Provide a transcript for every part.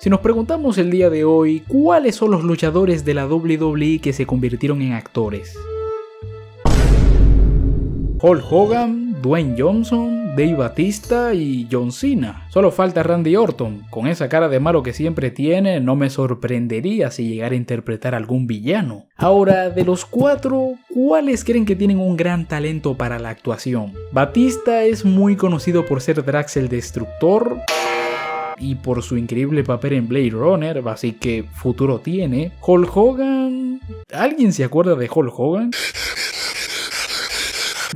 Si nos preguntamos el día de hoy, ¿cuáles son los luchadores de la WWE que se convirtieron en actores? Hulk Hogan, Dwayne Johnson, Dave Batista y John Cena. Solo falta Randy Orton. Con esa cara de malo que siempre tiene, no me sorprendería si llegara a interpretar algún villano. Ahora, de los cuatro, ¿cuáles creen que tienen un gran talento para la actuación? Batista es muy conocido por ser Drax el Destructor y por su increíble papel en Blade Runner, así que futuro tiene. Hulk Hogan. ¿Alguien se acuerda de Hulk Hogan?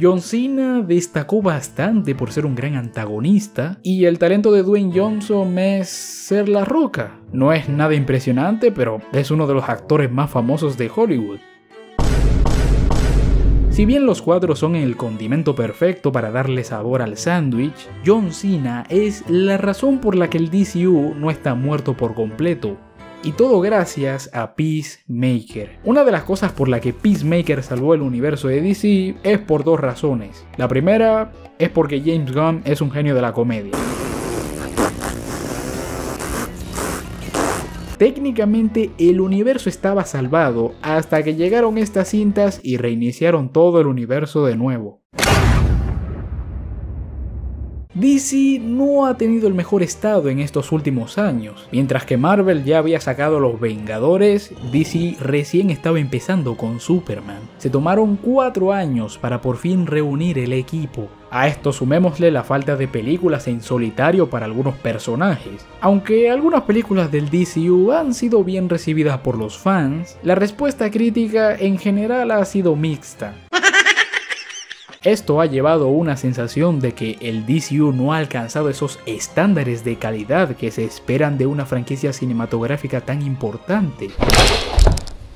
John Cena destacó bastante por ser un gran antagonista y el talento de Dwayne Johnson es ser la roca. No es nada impresionante, pero es uno de los actores más famosos de Hollywood. Si bien los cuatro son el condimento perfecto para darle sabor al sándwich, John Cena es la razón por la que el DCU no está muerto por completo. Y todo gracias a Peacemaker. Una de las cosas por la que Peacemaker salvó el universo de DC es por dos razones. La primera es porque James Gunn es un genio de la comedia. Técnicamente el universo estaba salvado hasta que llegaron estas cintas y reiniciaron todo el universo de nuevo. DC no ha tenido el mejor estado en estos últimos años. Mientras que Marvel ya había sacado los Vengadores, DC recién estaba empezando con Superman. Se tomaron cuatro años para por fin reunir el equipo. A esto sumémosle la falta de películas en solitario para algunos personajes. Aunque algunas películas del DCU han sido bien recibidas por los fans, la respuesta crítica en general ha sido mixta. Esto ha llevado a una sensación de que el DCU no ha alcanzado esos estándares de calidad que se esperan de una franquicia cinematográfica tan importante.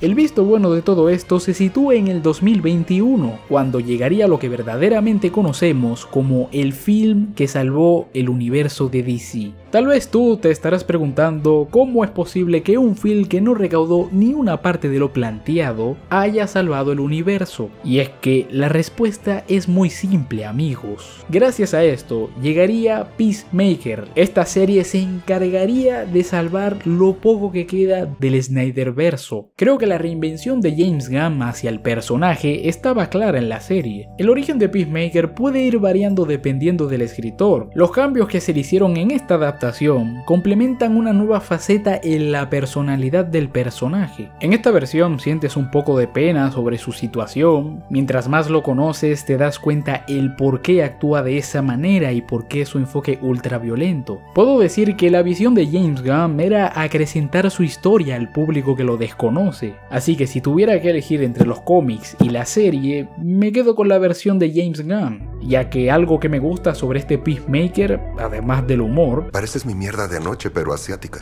El visto bueno de todo esto se sitúa en el 2021, cuando llegaría lo que verdaderamente conocemos como el film que salvó el universo de DC. Tal vez tú te estarás preguntando cómo es posible que un film que no recaudó ni una parte de lo planteado haya salvado el universo. Y es que la respuesta es muy simple amigos. Gracias a esto llegaría Peacemaker. Esta serie se encargaría de salvar lo poco que queda del Snyderverso. Creo que la reinvención de James Gunn hacia el personaje estaba clara en la serie. El origen de Peacemaker puede ir variando dependiendo del escritor. Los cambios que se le hicieron en esta adaptación complementan una nueva faceta en la personalidad del personaje. En esta versión sientes un poco de pena sobre su situación, mientras más lo conoces te das cuenta el por qué actúa de esa manera y por qué su enfoque ultraviolento. Puedo decir que la visión de James Gunn era acrecentar su historia al público que lo desconoce, Así que si tuviera que elegir entre los cómics y la serie, me quedo con la versión de James Gunn, ya que algo que me gusta sobre este Peacemaker, además del humor... Pareces mi mierda de anoche, pero asiática.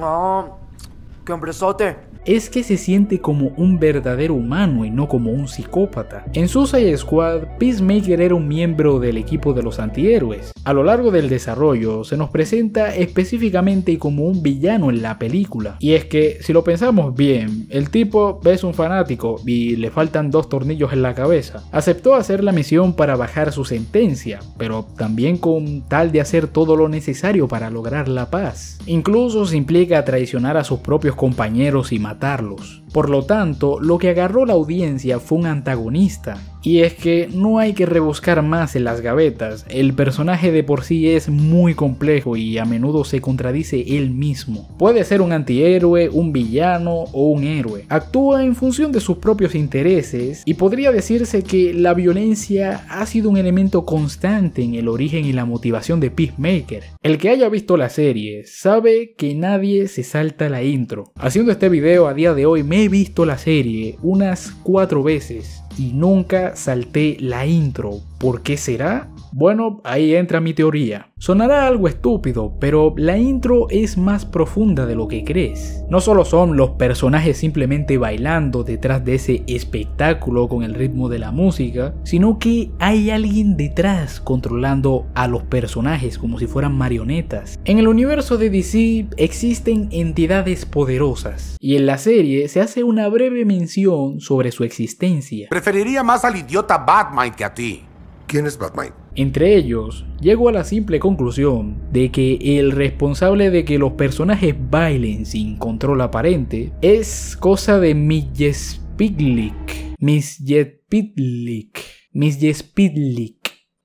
Oh, es que se siente como un verdadero humano y no como un psicópata. En Suicide Squad, Peacemaker era un miembro del equipo de los antihéroes. A lo largo del desarrollo se nos presenta específicamente como un villano en la película. Y es que, si lo pensamos bien, el tipo es un fanático y le faltan dos tornillos en la cabeza. Aceptó hacer la misión para bajar su sentencia, pero también con tal de hacer todo lo necesario para lograr la paz. Incluso se implica traicionar a sus propios compañeros y matarlos. Por lo tanto, lo que agarró la audiencia fue un antagonista. Y es que no hay que rebuscar más en las gavetas, el personaje de por sí es muy complejo y a menudo se contradice él mismo. Puede ser un antihéroe, un villano o un héroe. Actúa en función de sus propios intereses y podría decirse que la violencia ha sido un elemento constante en el origen y la motivación de Peacemaker. El que haya visto la serie sabe que nadie se salta la intro. Haciendo este video a día de hoy me he visto la serie unas cuatro veces y nunca salté la intro. ¿Por qué será? Bueno, ahí entra mi teoría. Sonará algo estúpido, pero la intro es más profunda de lo que crees. No solo son los personajes simplemente bailando detrás de ese espectáculo con el ritmo de la música, sino que hay alguien detrás controlando a los personajes como si fueran marionetas. En el universo de DC existen entidades poderosas, y en la serie se hace una breve mención sobre su existencia. Preferiría más al idiota Batman que a ti. ¿Quién es Batman? Entre ellos, llego a la simple conclusión de que el responsable de que los personajes bailen sin control aparente es cosa de Mijespidlik. Misjespidlik. Misjespidlik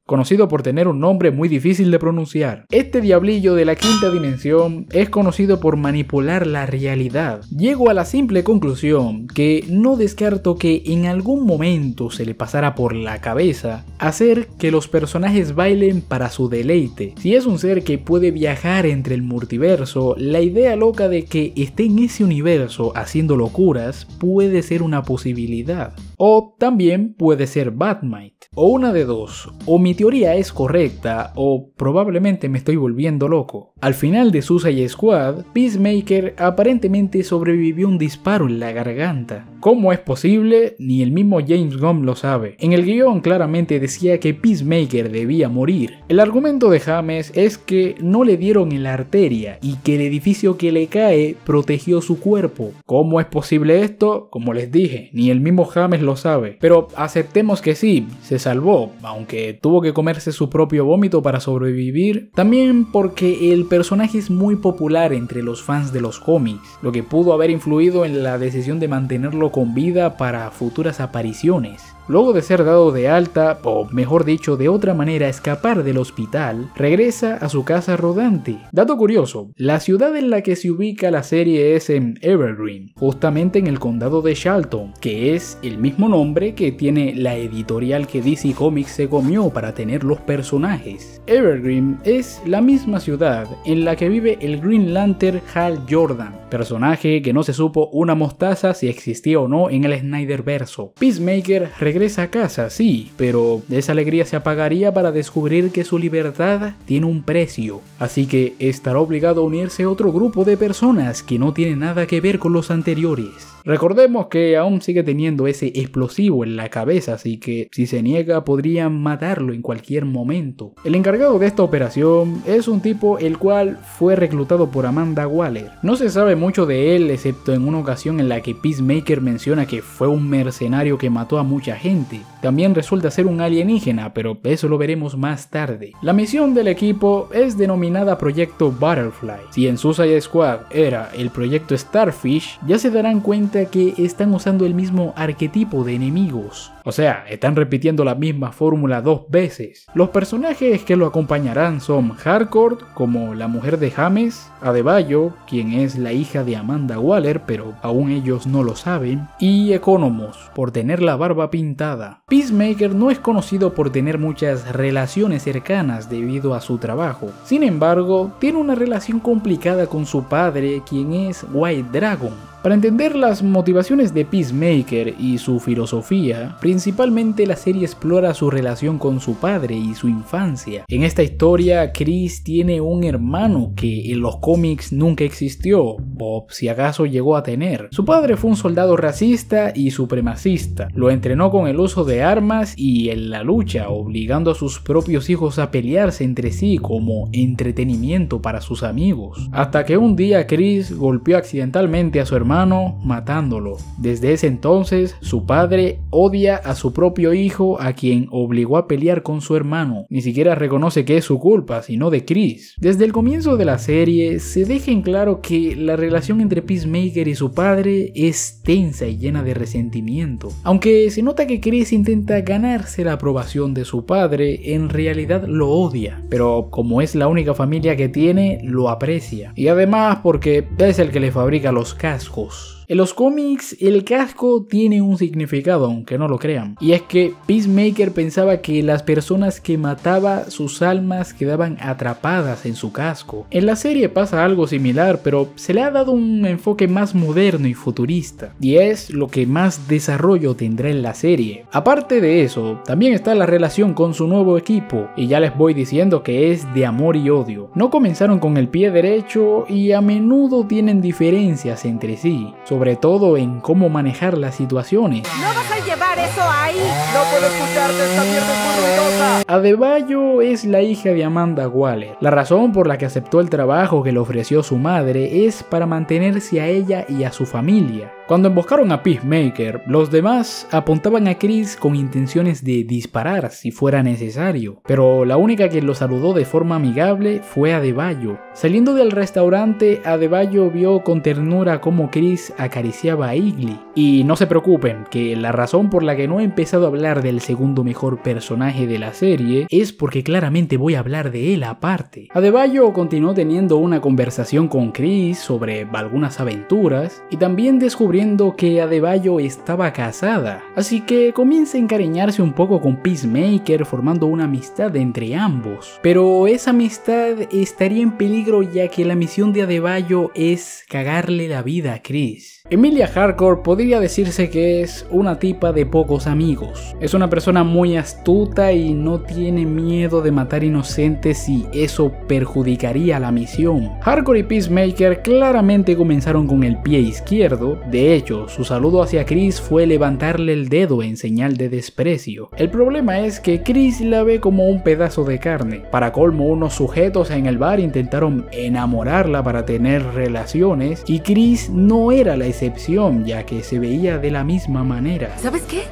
conocido por tener un nombre muy difícil de pronunciar. Este diablillo de la quinta dimensión es conocido por manipular la realidad. Llego a la simple conclusión que no descarto que en algún momento se le pasara por la cabeza hacer que los personajes bailen para su deleite. Si es un ser que puede viajar entre el multiverso, la idea loca de que esté en ese universo haciendo locuras puede ser una posibilidad. O también puede ser Batmite. O una de dos, o mi teoría es correcta o probablemente me estoy volviendo loco. Al final de Suicide Squad, Peacemaker aparentemente sobrevivió un disparo en la garganta. ¿Cómo es posible? Ni el mismo James Gunn lo sabe. En el guion claramente decía que Peacemaker debía morir. El argumento de James es que no le dieron en la arteria y que el edificio que le cae protegió su cuerpo. ¿Cómo es posible esto? Como les dije, ni el mismo James lo sabe. Pero aceptemos que sí, se salvó, aunque tuvo que comerse su propio vómito para sobrevivir. También porque el personaje es muy popular entre los fans de los cómics, lo que pudo haber influido en la decisión de mantenerlo con vida para futuras apariciones. Luego de ser dado de alta, o mejor dicho, de otra manera escapar del hospital, regresa a su casa rodante. Dato curioso, la ciudad en la que se ubica la serie es en Evergreen, justamente en el condado de Charlton, que es el mismo nombre que tiene la editorial que DC Comics se comió para tener los personajes. Evergreen es la misma ciudad en la que vive el Green Lantern Hal Jordan, personaje que no se supo una mostaza si existía o no en el Snyderverso. Peacemaker regresa a casa, sí, pero esa alegría se apagaría para descubrir que su libertad tiene un precio, así que estará obligado a unirse a otro grupo de personas que no tienen nada que ver con los anteriores. Recordemos que aún sigue teniendo ese explosivo en la cabeza, así que si se niega podrían matarlo en cualquier momento. El encargado de esta operación es un tipo el cual fue reclutado por Amanda Waller. No se sabe mucho de él excepto en una ocasión en la que Peacemaker menciona que fue un mercenario que mató a mucha gente. También resulta ser un alienígena, pero eso lo veremos más tarde. La misión del equipo es denominada Proyecto Butterfly. Si en Suicide Squad era el Proyecto Starfish, ya se darán cuenta que están usando el mismo arquetipo de enemigos. O sea, están repitiendo la misma fórmula dos veces. Los personajes que lo acompañarán son Hardcore, como la mujer de James, Adebayo, quien es la hija de Amanda Waller, pero aún ellos no lo saben, y Economos, por tener la barba pintada. Peacemaker no es conocido por tener muchas relaciones cercanas debido a su trabajo. Sin embargo, tiene una relación complicada con su padre, quien es White Dragon, para entender las motivaciones de Peacemaker y su filosofía, principalmente la serie explora su relación con su padre y su infancia. En esta historia, Chris tiene un hermano que en los cómics nunca existió, o si acaso llegó a tener. Su padre fue un soldado racista y supremacista. Lo entrenó con el uso de armas y en la lucha, obligando a sus propios hijos a pelearse entre sí como entretenimiento para sus amigos. Hasta que un día Chris golpeó accidentalmente a su hermano matándolo. Desde ese entonces, su padre odia a su propio hijo a quien obligó a pelear con su hermano. Ni siquiera reconoce que es su culpa, sino de Chris. Desde el comienzo de la serie, se deja en claro que la relación entre Peacemaker y su padre es tensa y llena de resentimiento. Aunque se nota que Chris intenta ganarse la aprobación de su padre, en realidad lo odia. Pero como es la única familia que tiene, lo aprecia. Y además porque es el que le fabrica los cascos voz en los cómics el casco tiene un significado, aunque no lo crean. Y es que Peacemaker pensaba que las personas que mataba sus almas quedaban atrapadas en su casco. En la serie pasa algo similar, pero se le ha dado un enfoque más moderno y futurista. Y es lo que más desarrollo tendrá en la serie. Aparte de eso, también está la relación con su nuevo equipo. Y ya les voy diciendo que es de amor y odio. No comenzaron con el pie derecho y a menudo tienen diferencias entre sí sobre todo en cómo manejar las situaciones. No vas a llevar eso ahí. No puedo escucharte, esta mierda es. Adebayo es la hija de Amanda Waller. La razón por la que aceptó el trabajo que le ofreció su madre es para mantenerse a ella y a su familia. Cuando emboscaron a Peacemaker, los demás apuntaban a Chris con intenciones de disparar si fuera necesario, pero la única que lo saludó de forma amigable fue Adebayo. Saliendo del restaurante, Adebayo vio con ternura cómo Chris acariciaba a Igly. Y no se preocupen, que la razón por la que no he empezado a hablar del segundo mejor personaje de la serie es porque claramente voy a hablar de él aparte. Adebayo continuó teniendo una conversación con Chris sobre algunas aventuras y también descubrió que Adebayo estaba casada, así que comienza a encariñarse un poco con Peacemaker formando una amistad entre ambos. Pero esa amistad estaría en peligro ya que la misión de Adebayo es cagarle la vida a Chris. Emilia Hardcore podría decirse que es una tipa de pocos amigos. Es una persona muy astuta y no tiene miedo de matar inocentes si eso perjudicaría la misión. Hardcore y Peacemaker claramente comenzaron con el pie izquierdo, de hecho, su saludo hacia Chris fue levantarle el dedo en señal de desprecio. El problema es que Chris la ve como un pedazo de carne. Para colmo, unos sujetos en el bar intentaron enamorarla para tener relaciones y Chris no era la excepción ya que se veía de la misma manera. ¿Sabes qué?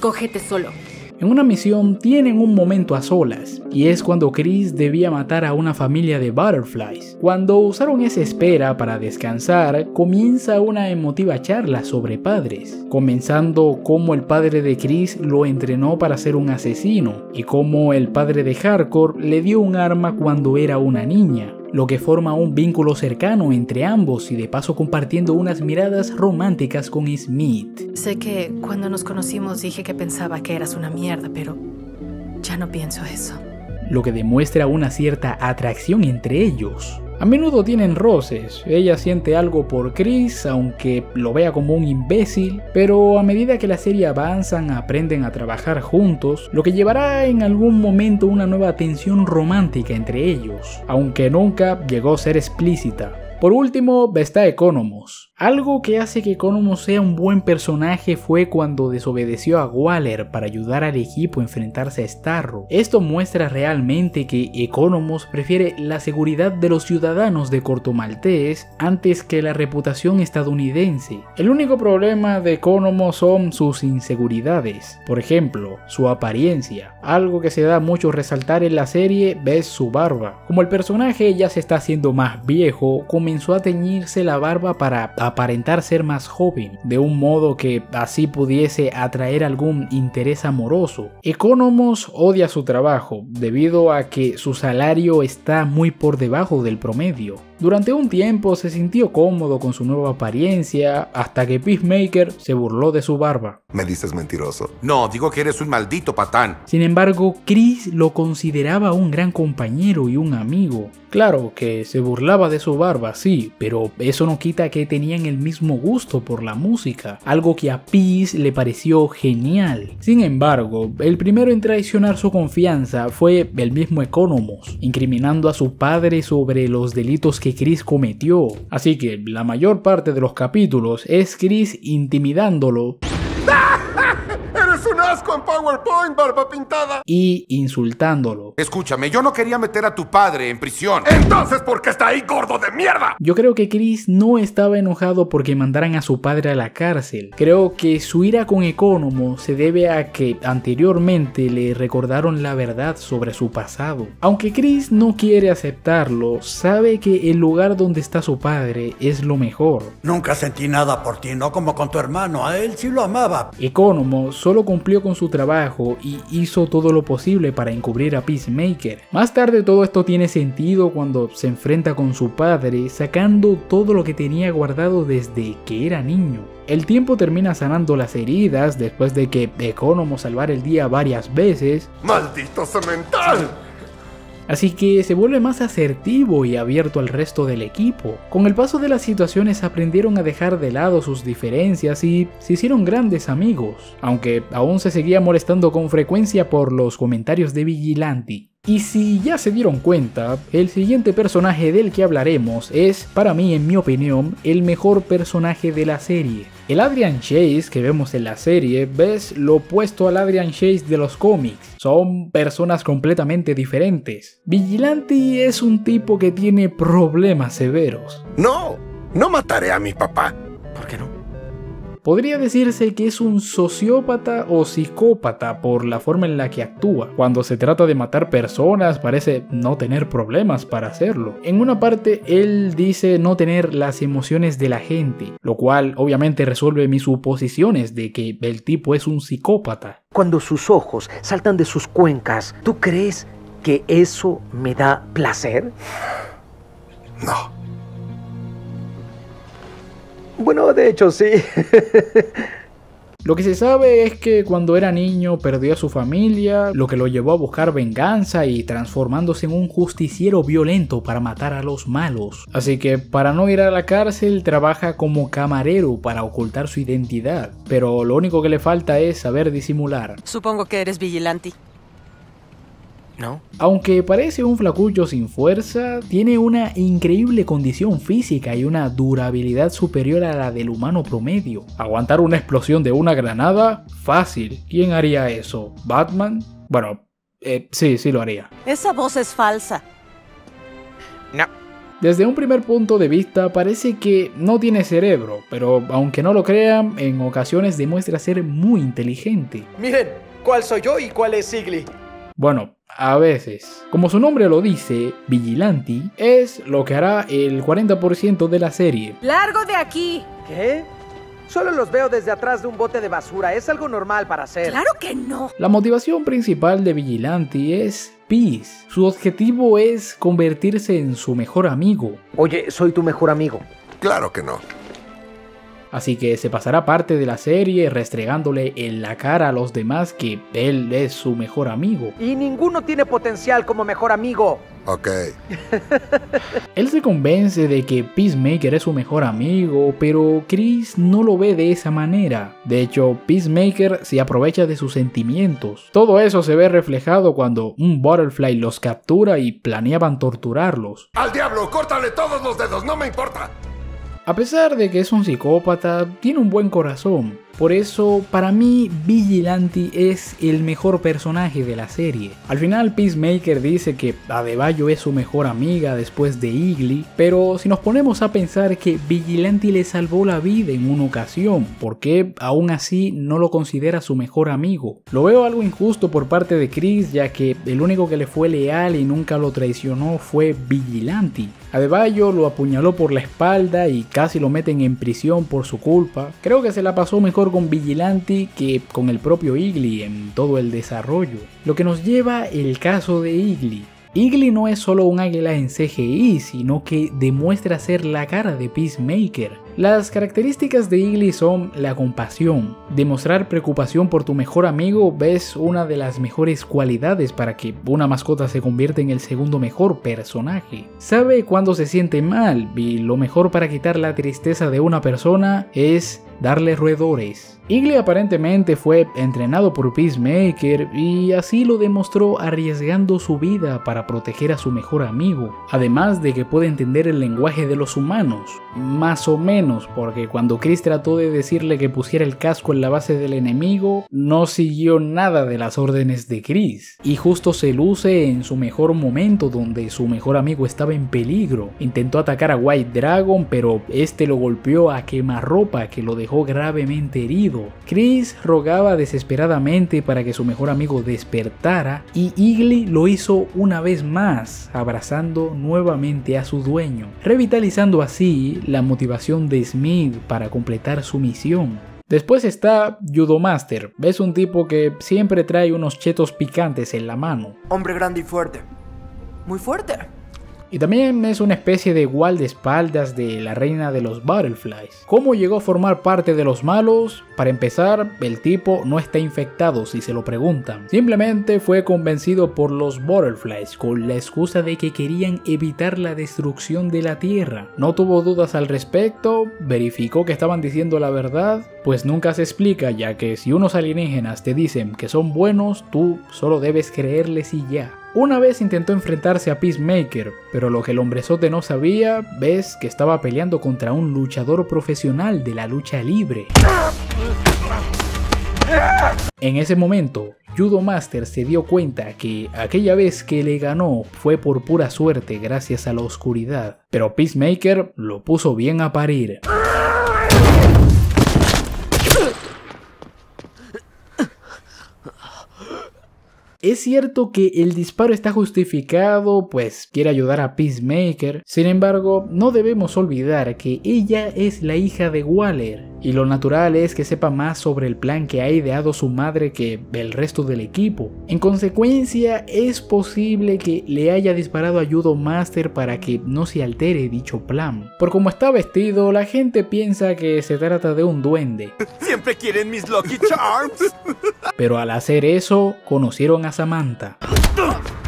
Cógete solo. En una misión tienen un momento a solas, y es cuando Chris debía matar a una familia de butterflies. Cuando usaron esa espera para descansar, comienza una emotiva charla sobre padres, comenzando cómo el padre de Chris lo entrenó para ser un asesino, y cómo el padre de Hardcore le dio un arma cuando era una niña, lo que forma un vínculo cercano entre ambos y de paso compartiendo unas miradas románticas con Smith. Sé que cuando nos conocimos dije que pensaba que eras una mierda, pero ya no pienso eso. Lo que demuestra una cierta atracción entre ellos. A menudo tienen roces, ella siente algo por Chris, aunque lo vea como un imbécil, pero a medida que la serie avanzan aprenden a trabajar juntos, lo que llevará en algún momento una nueva tensión romántica entre ellos, aunque nunca llegó a ser explícita. Por último, está Economos. Algo que hace que Economos sea un buen personaje fue cuando desobedeció a Waller para ayudar al equipo a enfrentarse a Starro. Esto muestra realmente que Economos prefiere la seguridad de los ciudadanos de Corto Maltés antes que la reputación estadounidense. El único problema de Economos son sus inseguridades, por ejemplo, su apariencia. Algo que se da mucho resaltar en la serie es su barba. Como el personaje ya se está haciendo más viejo, comenzó a teñirse la barba para aparentar ser más joven, de un modo que así pudiese atraer algún interés amoroso. Economos odia su trabajo debido a que su salario está muy por debajo del promedio. Durante un tiempo se sintió cómodo con su nueva apariencia hasta que Peacemaker se burló de su barba. Me dices mentiroso. No, digo que eres un maldito patán. Sin embargo, Chris lo consideraba un gran compañero y un amigo. Claro que se burlaba de su barba, sí, pero eso no quita que tenían el mismo gusto por la música, algo que a Peace le pareció genial. Sin embargo, el primero en traicionar su confianza fue el mismo Economos, incriminando a su padre sobre los delitos que Chris cometió. Así que la mayor parte de los capítulos es Chris intimidándolo ¡Eres un asco en PowerPoint, barba pintada! y insultándolo. Escúchame, yo no quería meter a tu padre en prisión. Entonces, ¿por qué está ahí, gordo de mierda? Yo creo que Chris no estaba enojado porque mandaran a su padre a la cárcel. Creo que su ira con Economo se debe a que anteriormente le recordaron la verdad sobre su pasado. Aunque Chris no quiere aceptarlo, sabe que el lugar donde está su padre es lo mejor. Nunca sentí nada por ti, no como con tu hermano. A él sí lo amaba. Economo solo cumplió con su trabajo y hizo todo lo posible para encubrir a Peacemaker. Más tarde todo esto tiene sentido cuando se enfrenta con su padre, sacando todo lo que tenía guardado desde que era niño. El tiempo termina sanando las heridas después de que Economo salvar el día varias veces, ¡Maldito cemental! Así que se vuelve más asertivo y abierto al resto del equipo. Con el paso de las situaciones aprendieron a dejar de lado sus diferencias y se hicieron grandes amigos, aunque aún se seguía molestando con frecuencia por los comentarios de Vigilante. Y si ya se dieron cuenta, el siguiente personaje del que hablaremos es, para mí en mi opinión, el mejor personaje de la serie, El Adrian Chase que vemos en la serie ves lo opuesto al Adrian Chase de los cómics. Son personas completamente diferentes. Vigilante es un tipo que tiene problemas severos. No, no mataré a mi papá. Podría decirse que es un sociópata o psicópata por la forma en la que actúa. Cuando se trata de matar personas parece no tener problemas para hacerlo. En una parte él dice no tener las emociones de la gente, lo cual obviamente resuelve mis suposiciones de que el tipo es un psicópata. Cuando sus ojos saltan de sus cuencas, ¿tú crees que eso me da placer? No. Bueno, de hecho sí. Lo que se sabe es que cuando era niño perdió a su familia, lo que lo llevó a buscar venganza y transformándose en un justiciero violento para matar a los malos. Así que para no ir a la cárcel trabaja como camarero para ocultar su identidad, pero lo único que le falta es saber disimular. Supongo que eres vigilante. ¿No? Aunque parece un flacucho sin fuerza, tiene una increíble condición física y una durabilidad superior a la del humano promedio. Aguantar una explosión de una granada, fácil. ¿Quién haría eso? ¿Batman? Bueno, eh, sí, sí lo haría. Esa voz es falsa. No. Desde un primer punto de vista parece que no tiene cerebro, pero aunque no lo crean, en ocasiones demuestra ser muy inteligente. Miren, ¿cuál soy yo y cuál es Sigly? Bueno, a veces. Como su nombre lo dice, Vigilante es lo que hará el 40% de la serie. ¡Largo de aquí! ¿Qué? Solo los veo desde atrás de un bote de basura. Es algo normal para hacer. ¡Claro que no! La motivación principal de Vigilante es Peace. Su objetivo es convertirse en su mejor amigo. Oye, soy tu mejor amigo. Claro que no. Así que se pasará parte de la serie restregándole en la cara a los demás que él es su mejor amigo. Y ninguno tiene potencial como mejor amigo. Ok. Él se convence de que Peacemaker es su mejor amigo, pero Chris no lo ve de esa manera. De hecho, Peacemaker se aprovecha de sus sentimientos. Todo eso se ve reflejado cuando un Butterfly los captura y planeaban torturarlos. ¡Al diablo! ¡Córtale todos los dedos! ¡No me importa! A pesar de que es un psicópata, tiene un buen corazón. Por eso, para mí, Vigilante es el mejor personaje de la serie. Al final, Peacemaker dice que Adebayo es su mejor amiga después de Igly, pero si nos ponemos a pensar que Vigilante le salvó la vida en una ocasión, ¿por qué aún así no lo considera su mejor amigo? Lo veo algo injusto por parte de Chris, ya que el único que le fue leal y nunca lo traicionó fue Vigilante. Adebayo lo apuñaló por la espalda y casi lo meten en prisión por su culpa. Creo que se la pasó mejor con Vigilante que con el propio Igly en todo el desarrollo. Lo que nos lleva el caso de Igly. Igly no es solo un águila en CGI, sino que demuestra ser la cara de Peacemaker. Las características de Igly son la compasión. Demostrar preocupación por tu mejor amigo ves una de las mejores cualidades para que una mascota se convierta en el segundo mejor personaje. Sabe cuando se siente mal y lo mejor para quitar la tristeza de una persona es darle roedores. Igly aparentemente fue entrenado por Peacemaker y así lo demostró arriesgando su vida para proteger a su mejor amigo, además de que puede entender el lenguaje de los humanos, más o menos, porque cuando Chris trató de decirle que pusiera el casco en la base del enemigo, no siguió nada de las órdenes de Chris, y justo se luce en su mejor momento donde su mejor amigo estaba en peligro. Intentó atacar a White Dragon, pero este lo golpeó a quemarropa que lo dejó gravemente herido. Chris rogaba desesperadamente para que su mejor amigo despertara y Igly lo hizo una vez más, abrazando nuevamente a su dueño, revitalizando así la motivación Smith para completar su misión. Después está Judomaster, es un tipo que siempre trae unos chetos picantes en la mano. Hombre grande y fuerte. Muy fuerte. Y también es una especie de guardaespaldas de la reina de los Butterflies. ¿Cómo llegó a formar parte de los malos? Para empezar, el tipo no está infectado si se lo preguntan. Simplemente fue convencido por los Butterflies con la excusa de que querían evitar la destrucción de la Tierra. No tuvo dudas al respecto, verificó que estaban diciendo la verdad, pues nunca se explica ya que si unos alienígenas te dicen que son buenos, tú solo debes creerles y ya. Una vez intentó enfrentarse a Peacemaker, pero lo que el hombrezote no sabía, ves que estaba peleando contra un luchador profesional de la lucha libre. En ese momento, Judo Master se dio cuenta que aquella vez que le ganó fue por pura suerte gracias a la oscuridad, pero Peacemaker lo puso bien a parir. Es cierto que el disparo está justificado, pues quiere ayudar a Peacemaker, sin embargo, no debemos olvidar que ella es la hija de Waller, y lo natural es que sepa más sobre el plan que ha ideado su madre que el resto del equipo. En consecuencia, es posible que le haya disparado a Judo Master para que no se altere dicho plan. Por como está vestido, la gente piensa que se trata de un duende. ¿Siempre quieren mis Lucky Charms? Pero al hacer eso, conocieron a Samantha.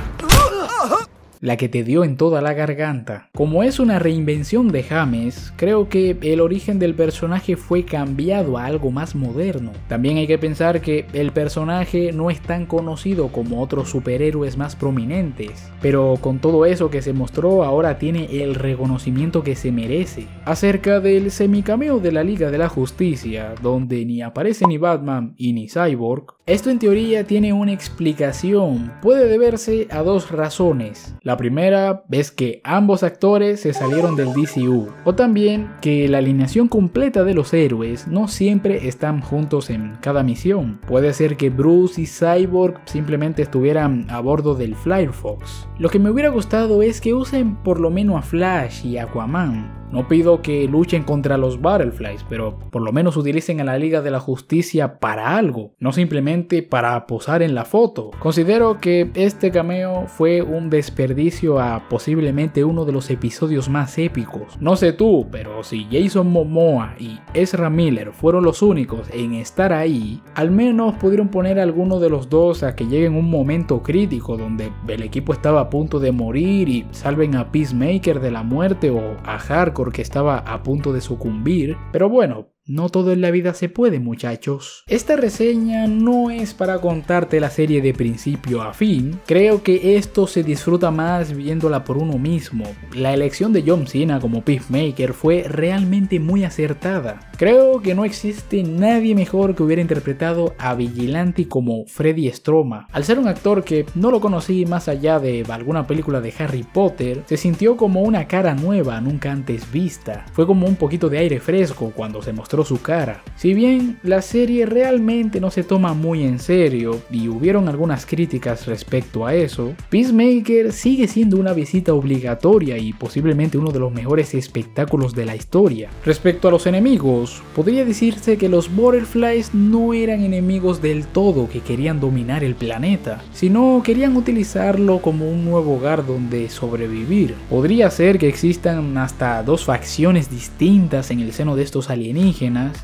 La que te dio en toda la garganta. Como es una reinvención de James, creo que el origen del personaje fue cambiado a algo más moderno. También hay que pensar que el personaje no es tan conocido como otros superhéroes más prominentes, pero con todo eso que se mostró ahora tiene el reconocimiento que se merece. Acerca del semicameo de la Liga de la Justicia, donde ni aparece ni Batman ni Cyborg, esto en teoría tiene una explicación, puede deberse a dos razones. Primera es que ambos actores se salieron del DCU, o también que la alineación completa de los héroes no siempre están juntos en cada misión. Puede ser que Bruce y Cyborg simplemente estuvieran a bordo del Firefox. Lo que me hubiera gustado es que usen por lo menos a Flash y Aquaman, no pido que luchen contra los Butterflies, pero por lo menos utilicen a la Liga de la Justicia para algo, no simplemente para posar en la foto. Considero que este cameo fue un desperdicio a posiblemente uno de los episodios más épicos. No sé tú, pero si Jason Momoa y Ezra Miller fueron los únicos en estar ahí, al menos pudieron poner a alguno de los dos a que lleguen un momento crítico donde el equipo estaba a punto de morir y salven a Peacemaker de la muerte o a Hardcore que estaba a punto de sucumbir, pero bueno, no todo en la vida se puede muchachos. Esta reseña no es para contarte la serie de principio a fin, creo que esto se disfruta más viéndola por uno mismo. La elección de John Cena como Peacemaker fue realmente muy acertada. Creo que no existe nadie mejor que hubiera interpretado a Vigilante como Freddy Stroma. Al ser un actor que no lo conocí más allá de alguna película de Harry Potter, se sintió como una cara nueva nunca antes vista. Fue como un poquito de aire fresco cuando se mostró su cara. Si bien la serie realmente no se toma muy en serio y hubieron algunas críticas respecto a eso, Peacemaker sigue siendo una visita obligatoria y posiblemente uno de los mejores espectáculos de la historia. Respecto a los enemigos, podría decirse que los Butterflies no eran enemigos del todo que querían dominar el planeta, sino querían utilizarlo como un nuevo hogar donde sobrevivir. Podría ser que existan hasta dos facciones distintas en el seno de estos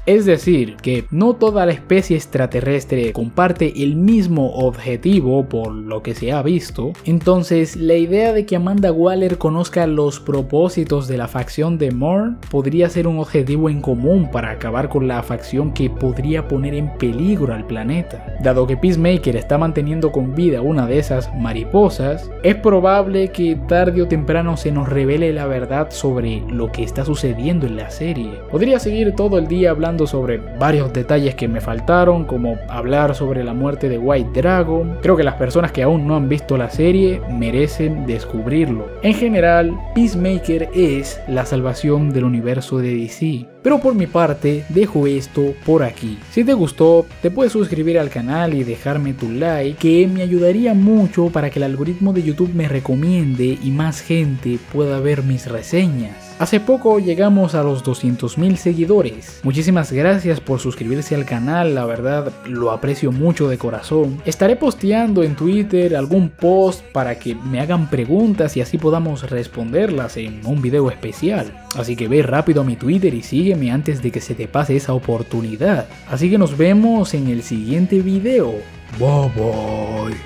es decir, que no toda la especie extraterrestre comparte el mismo objetivo por lo que se ha visto, entonces la idea de que Amanda Waller conozca los propósitos de la facción de Moore podría ser un objetivo en común para acabar con la facción que podría poner en peligro al planeta. Dado que Peacemaker está manteniendo con vida una de esas mariposas, es probable que tarde o temprano se nos revele la verdad sobre lo que está sucediendo en la serie. Podría seguir todo el hablando sobre varios detalles que me faltaron, como hablar sobre la muerte de White Dragon. Creo que las personas que aún no han visto la serie merecen descubrirlo. En general, Peacemaker es la salvación del universo de DC. Pero por mi parte, dejo esto por aquí. Si te gustó, te puedes suscribir al canal y dejarme tu like, que me ayudaría mucho para que el algoritmo de YouTube me recomiende y más gente pueda ver mis reseñas. Hace poco llegamos a los 200.000 seguidores. Muchísimas gracias por suscribirse al canal, la verdad lo aprecio mucho de corazón. Estaré posteando en Twitter algún post para que me hagan preguntas y así podamos responderlas en un video especial. Así que ve rápido a mi Twitter y sígueme antes de que se te pase esa oportunidad. Así que nos vemos en el siguiente video. Bye bye.